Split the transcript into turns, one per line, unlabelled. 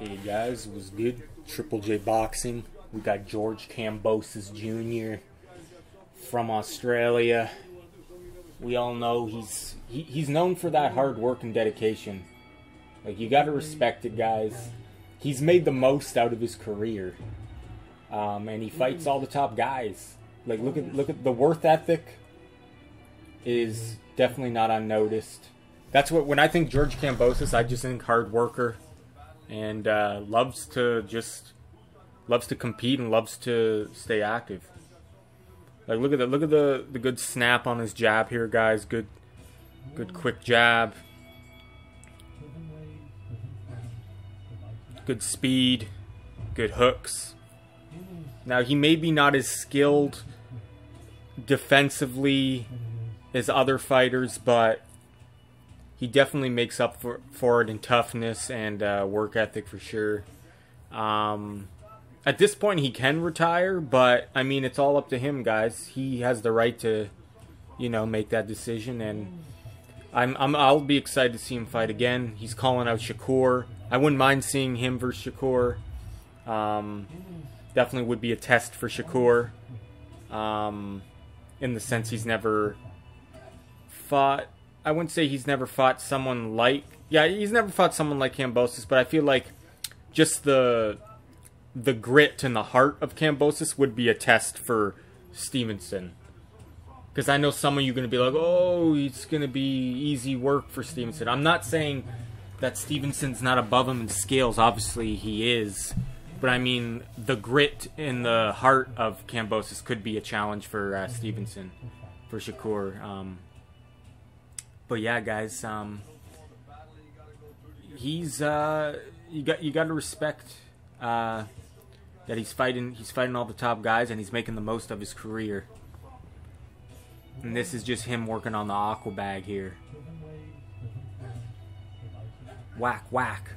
Hey guys, it was good. Triple J Boxing. We got George Kambosos Jr. from Australia. We all know he's he, he's known for that hard work and dedication. Like you got to respect it, guys. He's made the most out of his career, um, and he fights all the top guys. Like look at look at the worth ethic is definitely not unnoticed. That's what when I think George Kambosos, I just think hard worker and uh, loves to just loves to compete and loves to stay active. Like look at the look at the the good snap on his jab here, guys. Good good quick jab. Good speed, good hooks. Now he may be not as skilled defensively as other fighters, but he definitely makes up for, for it in toughness and uh, work ethic for sure. Um, at this point, he can retire, but I mean, it's all up to him, guys. He has the right to, you know, make that decision, and I'm, I'm I'll be excited to see him fight again. He's calling out Shakur. I wouldn't mind seeing him versus Shakur. Um, definitely would be a test for Shakur. Um, in the sense he's never fought I wouldn't say he's never fought someone like yeah he's never fought someone like Kambosos, but I feel like just the the grit and the heart of Kambosos would be a test for Stevenson. Because I know some of you are going to be like, oh, it's going to be easy work for Stevenson. I'm not saying that Stevenson's not above him in scales. Obviously, he is. But I mean, the grit and the heart of Kambosos could be a challenge for uh, Stevenson, for Shakur. Um, but yeah, guys, um, he's uh, you got you got to respect uh, that he's fighting he's fighting all the top guys and he's making the most of his career. And this is just him working on the aqua bag here. Whack whack.